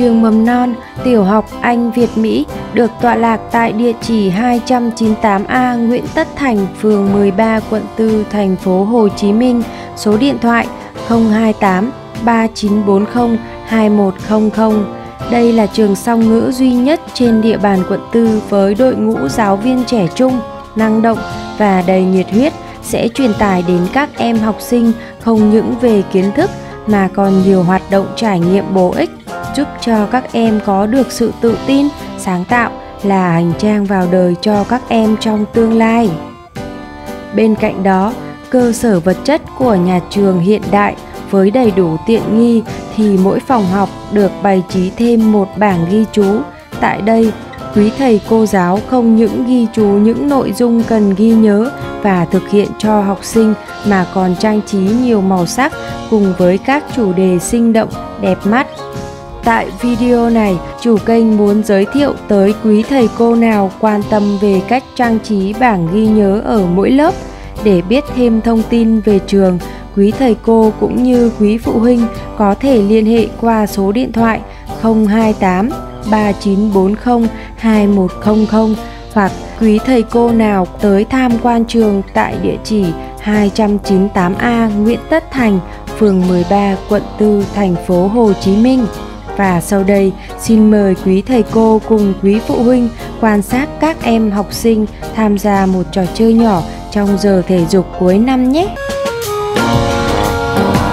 Trường mầm non tiểu học Anh Việt Mỹ được tọa lạc tại địa chỉ 298A Nguyễn Tất Thành, phường 13, quận 4, thành phố Hồ Chí Minh, số điện thoại 028 3940 2100. Đây là trường song ngữ duy nhất trên địa bàn quận tư với đội ngũ giáo viên trẻ trung, năng động và đầy nhiệt huyết sẽ truyền tải đến các em học sinh không những về kiến thức mà còn nhiều hoạt động trải nghiệm bổ ích giúp cho các em có được sự tự tin, sáng tạo là hành trang vào đời cho các em trong tương lai. Bên cạnh đó, cơ sở vật chất của nhà trường hiện đại với đầy đủ tiện nghi thì mỗi phòng học được bày trí thêm một bảng ghi chú. Tại đây, quý thầy cô giáo không những ghi chú những nội dung cần ghi nhớ và thực hiện cho học sinh mà còn trang trí nhiều màu sắc cùng với các chủ đề sinh động, đẹp mắt. Tại video này, chủ kênh muốn giới thiệu tới quý thầy cô nào quan tâm về cách trang trí bảng ghi nhớ ở mỗi lớp để biết thêm thông tin về trường quý thầy cô cũng như quý phụ huynh có thể liên hệ qua số điện thoại 028 3940 2100 hoặc quý thầy cô nào tới tham quan trường tại địa chỉ 298A Nguyễn Tất Thành, phường 13, quận 4, thành phố Hồ Chí Minh. Và sau đây, xin mời quý thầy cô cùng quý phụ huynh quan sát các em học sinh tham gia một trò chơi nhỏ trong giờ thể dục cuối năm nhé. Oh.